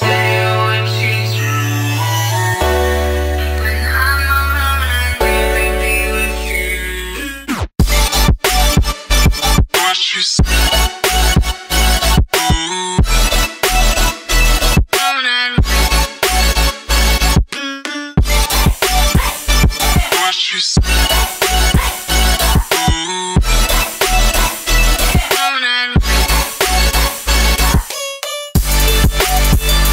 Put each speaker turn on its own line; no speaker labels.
Yeah.